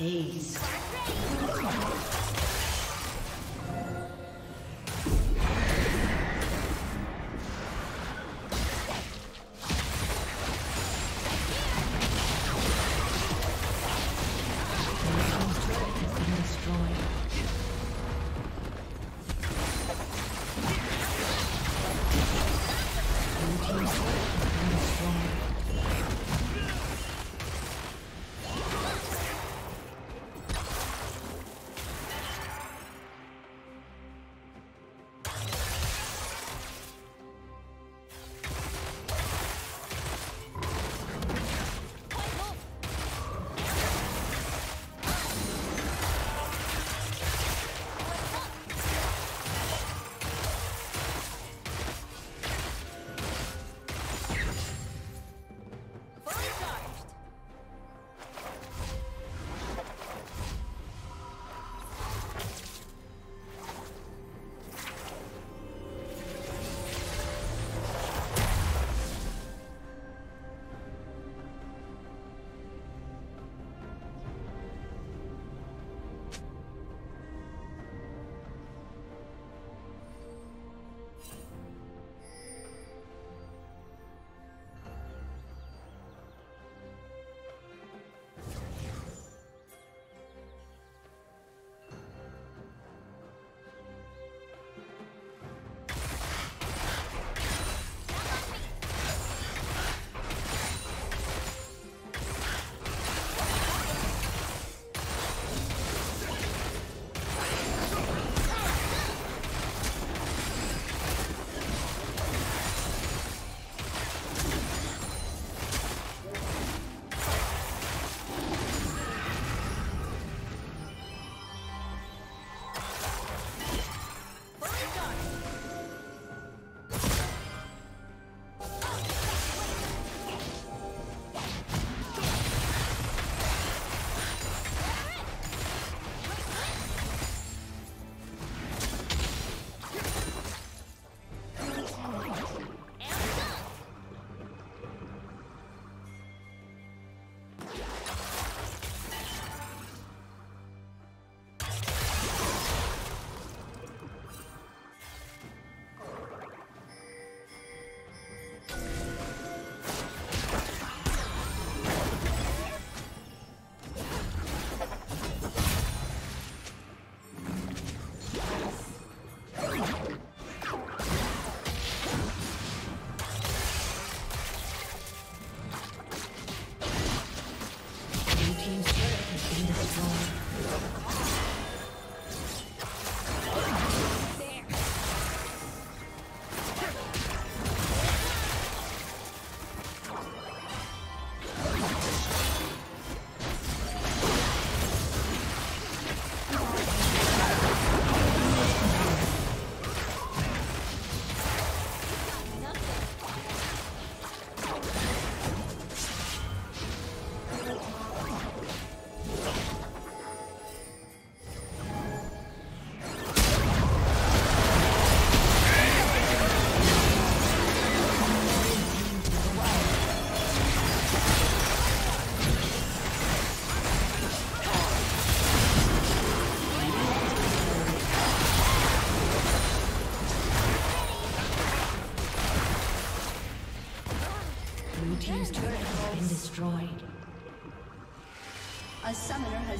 Ace.